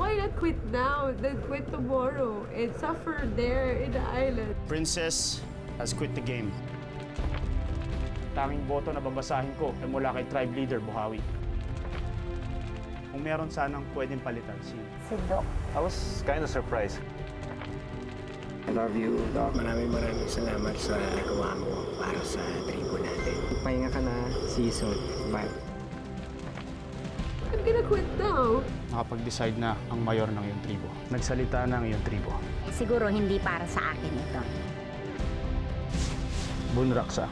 Why not quit now, then quit tomorrow, and suffer there in the island? Princess has quit the game. Tanging boto na babasahin ko ay mula kay tribe leader Buhawi. Kung meron sanang pwedeng palitan si Si Doc. I was kind of surprised. I love you, Doc. Maraming maraming salamat sa nagawa mo para sa tribo natin. Pahinga ka na, season. Bye. I'm gonna quit now. nakapag-decide na ang mayor ng iyong tribo. Nagsalita na ang iyong tribo. Siguro hindi para sa akin ito. Bunraksa.